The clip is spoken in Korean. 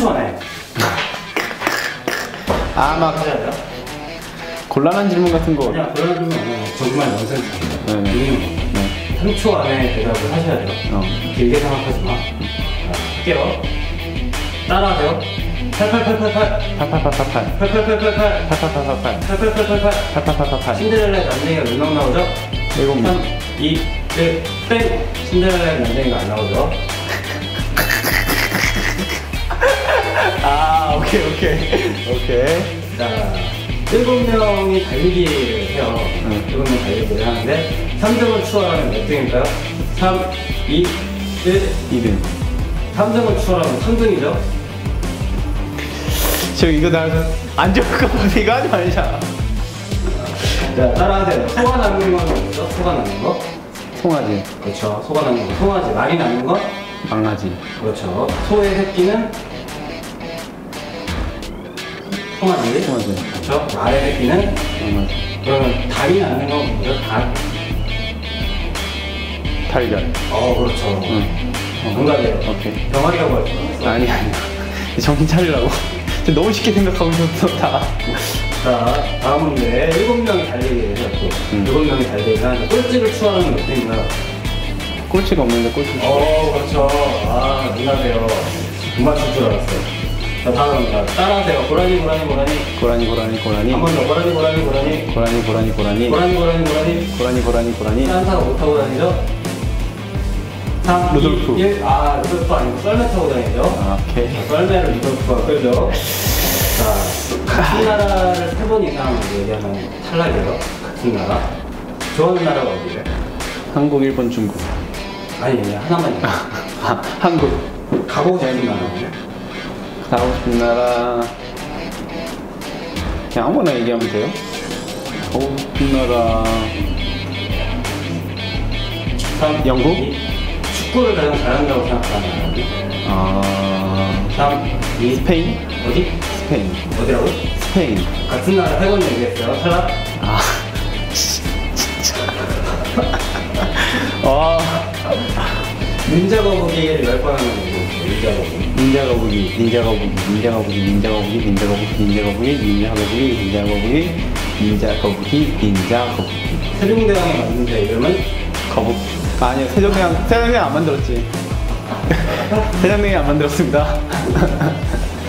3초 안에 아막 하셔야 돼요. 곤란한 질문 같은 거 그냥 그런 질문 아니에요. 정말 넌센스입니다. 네. 네. 네. 3초 안에 대답을 하셔야 돼요. 어. 길게 생각하지 마. 자, 할게요. 따라하세요. 8888, 8888 8888, 8888 8888. 8888 신데렐라의 난쟁이가 몇명 나오죠? 일곱 3, 명 2, 1, 땡! 신데렐라의 난쟁이가 안 나오죠? 자, 일곱 명이 달리기를 해요. 응. 일곱 명 달리기를 하는데 3등을 추월하면 몇 등일까요? 3, 2, 1. 2등 3등을 추월하면 3등이죠? 저 이거 나안 좋을 것 같아 이거 하지 말자 자, 따라하세요. 소가 남는 건 뭐죠? 소가 남는 거? 송아지 그렇죠. 소가 남는 거. 송아지. 말이 남는 건? 망아지 그렇죠. 소의 새끼는? 송아지. 송아지 그렇죠. 말의 새끼는? 그러면 달이 남는 건 뭐죠? 달. 달걀 어, 그렇죠. 응 정답이에요. 오케이 병아리라고 할 뻔했어. 아니 아니 정신 차리라고 너무 쉽게 생각하고 있었어 다 자, 다음 문제. 일곱 명이 달리기를. 또. 음. 일곱 명이 달리기를 하는데 꼴찌를 추월하는 몇 등인가요? 꼴찌가 없는데 꼴찌 어, 그렇죠. 아, 누나세요. 못 맞출 줄 알았어요. 자, 다음입니다. 따라하세요. 고라니, 고라니, 고라니. 고라니 고라니 고라니 한 번 더. 고라니, 고라니, 고라니. 고라니 고라니 고라니 고라니, 고라니, 고라니. 고라니 고라니 고라니 딴 사람 못 타고 다니죠? 3, 루돌프. 2, 1. 아, 루돌프 아니고 썰매 타고 다니죠? 아, 오케이 자, 썰매를 루돌프가 끌죠. 자, 같은 나라를 세 번 이상 얘기하면 탈락이에요. 같은 나라. 좋아하는 나라가 어디예요? 한국 일본 중국 아니, 아니, 하나만 얘기해. 아, 한국 가보고 싶은 나라는요? 가고 싶은 나라 그냥 아무거나 얘기하면 돼요 가고 싶은 나라 3, 영국? 2, 축구를 가장 잘한다고 생각하는 나라는? 아 3, 2, 스페인 어디? 스페인 어디라고? 스페인 같은 나라 세번 얘기했어요. 탈락? 아 진짜 아 닌자 거북이를 열 번 하는 거고, 닌자 거북이. 닌자 거북이 닌자 거북이 닌자 거북이 닌자 거북이 닌자 거북이 닌자 거북이 닌자 거북이 닌자 거북이 닌자 거북이 닌자 거북이 세종대왕이 만든 데 이름은? 거북 아, 아니요 세종대왕 세종대왕 안 만들었지 세종대왕이 안 만들었습니다.